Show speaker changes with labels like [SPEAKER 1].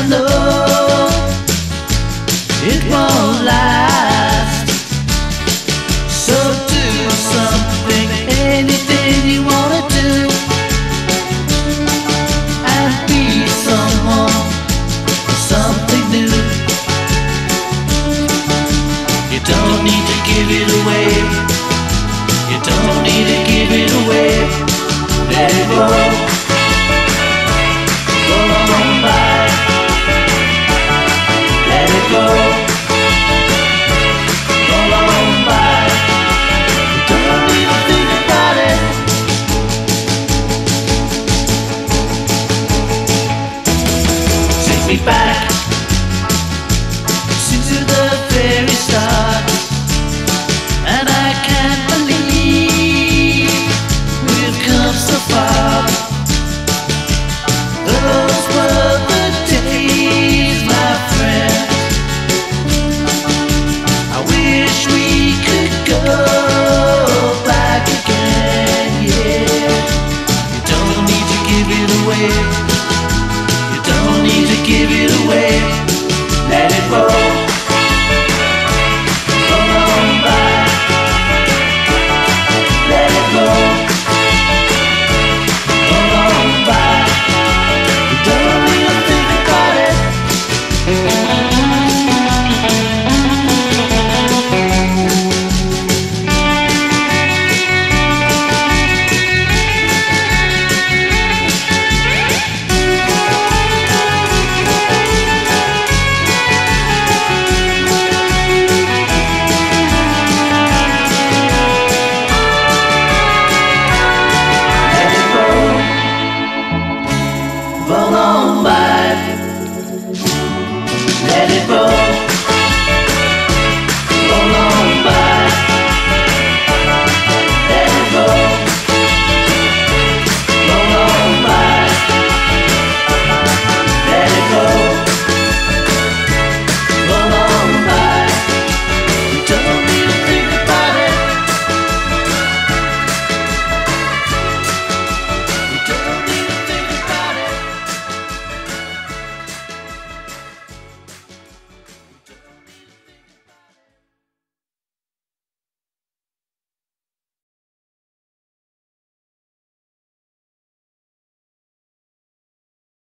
[SPEAKER 1] I know it won't last. So do something, anything you wanna do, and be someone, something new. You don't need to give it away. You don't need to give it away. Let it go. Me back to the very start. And I can't believe we've come so far. Those were the days, my friend. I wish we could go back again, yeah. You don't need to give it away. Don't need to give it away. Let it. Roll Let it roll.